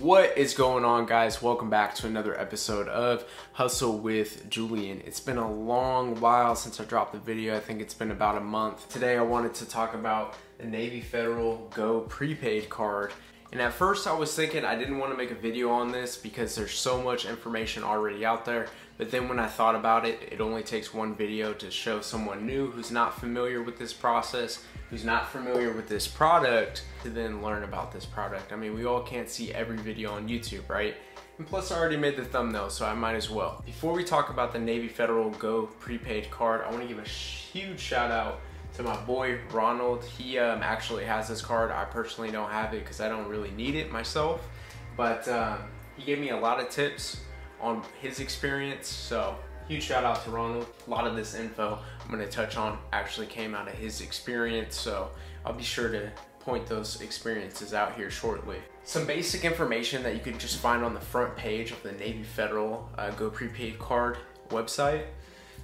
What is going on, guys? Welcome back to another episode of Hustle with Julian. It's been a long while since I dropped the video. I think it's been about a month. Today, I wanted to talk about the Navy Federal Go prepaid card. And at first, I was thinking I didn't want to make a video on this because there's so much information already out there. But then when I thought about it, it only takes one video to show someone new who's not familiar with this process who's not familiar with this product to then learn about this product. I mean, we all can't see every video on YouTube, right? And plus I already made the thumbnail, so I might as well. Before we talk about the Navy Federal Go prepaid card, I wanna give a huge shout out to my boy Ronald. He um, actually has this card. I personally don't have it because I don't really need it myself, but um, he gave me a lot of tips on his experience, so Huge shout out to Ronald. A lot of this info I'm gonna touch on actually came out of his experience, so I'll be sure to point those experiences out here shortly. Some basic information that you can just find on the front page of the Navy Federal uh, Go Prepaid Card website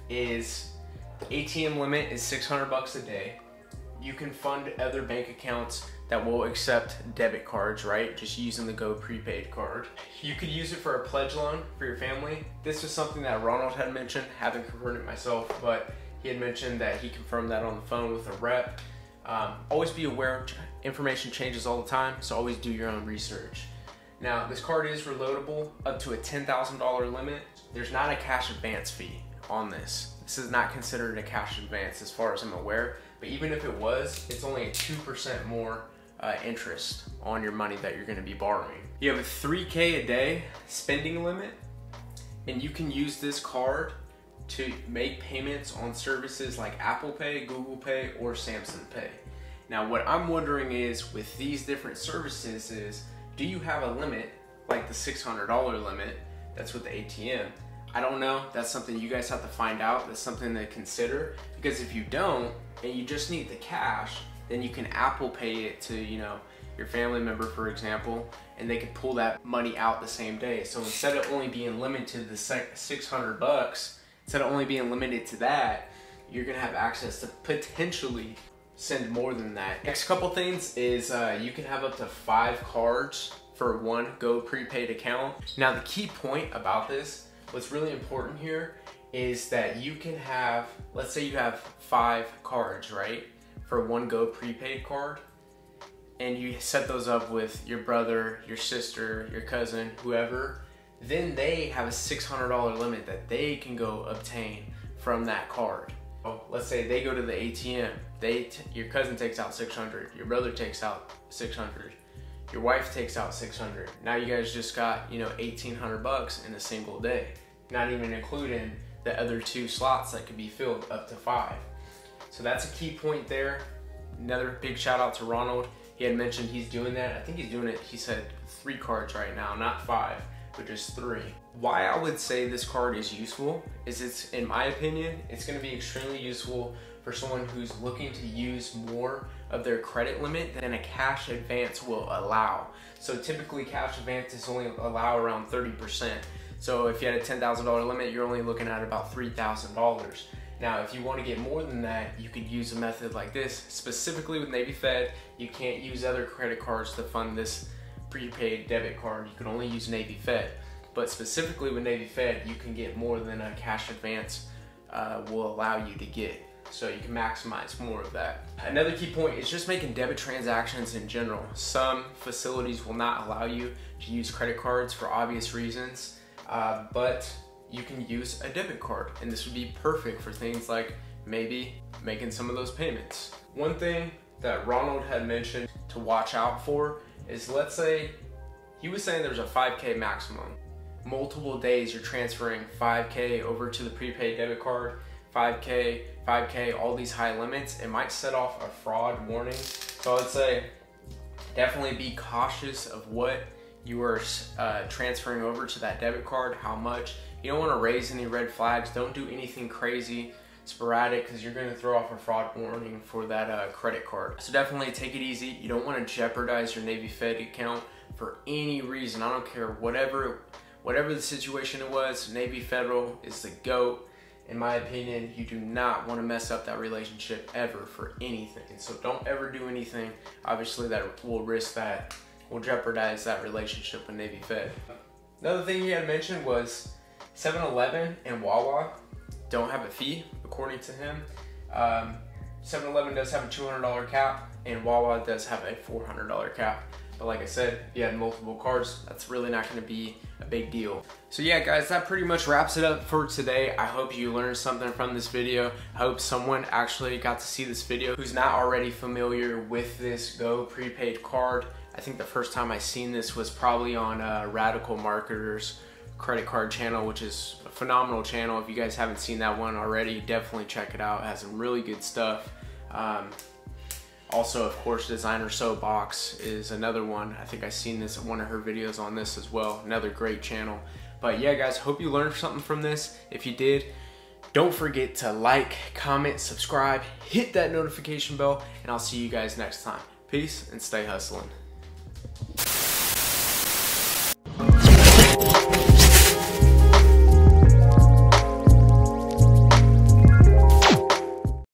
is ATM limit is 600 bucks a day. You can fund other bank accounts that will accept debit cards, right? Just using the Go prepaid card. You could use it for a pledge loan for your family. This was something that Ronald had mentioned, haven't confirmed it myself, but he had mentioned that he confirmed that on the phone with a rep. Um, always be aware, information changes all the time, so always do your own research. Now, this card is reloadable up to a $10,000 limit. There's not a cash advance fee on this. This is not considered a cash advance as far as I'm aware, but even if it was, it's only a 2% more uh, interest on your money that you're gonna be borrowing. You have a 3K a day spending limit, and you can use this card to make payments on services like Apple Pay, Google Pay, or Samsung Pay. Now, what I'm wondering is with these different services is, do you have a limit, like the $600 limit that's with the ATM? I don't know. That's something you guys have to find out. That's something to consider. Because if you don't, and you just need the cash, then you can Apple Pay it to, you know, your family member, for example, and they can pull that money out the same day. So instead of only being limited to the 600 bucks, instead of only being limited to that, you're gonna have access to potentially send more than that. Next couple things is uh, you can have up to five cards for one Go prepaid account. Now the key point about this, what's really important here is that you can have, let's say you have five cards, right? for one Go prepaid card and you set those up with your brother, your sister, your cousin, whoever, then they have a $600 limit that they can go obtain from that card. Let's say they go to the ATM, they your cousin takes out 600, your brother takes out 600, your wife takes out 600. Now you guys just got, you know, 1800 bucks in a single day, not even including the other two slots that could be filled up to five. So that's a key point there. Another big shout out to Ronald. He had mentioned he's doing that. I think he's doing it, he said three cards right now, not five, but just three. Why I would say this card is useful is it's, in my opinion, it's gonna be extremely useful for someone who's looking to use more of their credit limit than a cash advance will allow. So typically cash advances only allow around 30%. So if you had a $10,000 limit, you're only looking at about $3,000. Now, if you want to get more than that, you could use a method like this. Specifically with Navy Fed, you can't use other credit cards to fund this prepaid debit card. You can only use Navy Fed. But specifically with Navy Fed, you can get more than a cash advance uh, will allow you to get. So you can maximize more of that. Another key point is just making debit transactions in general. Some facilities will not allow you to use credit cards for obvious reasons, uh, but you can use a debit card. And this would be perfect for things like maybe making some of those payments. One thing that Ronald had mentioned to watch out for is let's say he was saying there's a 5K maximum. Multiple days you're transferring 5K over to the prepaid debit card, 5K, 5K, all these high limits. It might set off a fraud warning. So I'd say definitely be cautious of what you are uh, transferring over to that debit card, how much, you don't want to raise any red flags. Don't do anything crazy, sporadic, because you're going to throw off a fraud warning for that uh, credit card. So definitely take it easy. You don't want to jeopardize your Navy Fed account for any reason. I don't care whatever whatever the situation it was. Navy Federal is the GOAT. In my opinion, you do not want to mess up that relationship ever for anything. So don't ever do anything, obviously, that will risk that will jeopardize that relationship with Navy Fed. Another thing he had mentioned was 7-Eleven and Wawa don't have a fee, according to him. Um, 7-Eleven does have a $200 cap, and Wawa does have a $400 cap. But like I said, if you had multiple cards, that's really not gonna be a big deal. So yeah, guys, that pretty much wraps it up for today. I hope you learned something from this video. I hope someone actually got to see this video who's not already familiar with this Go prepaid card. I think the first time I seen this was probably on uh, Radical Marketers credit card channel, which is a phenomenal channel. If you guys haven't seen that one already, definitely check it out. It has some really good stuff. Um, also, of course, Designer Sew Box is another one. I think I've seen this in one of her videos on this as well. Another great channel. But yeah, guys, hope you learned something from this. If you did, don't forget to like, comment, subscribe, hit that notification bell, and I'll see you guys next time. Peace and stay hustling.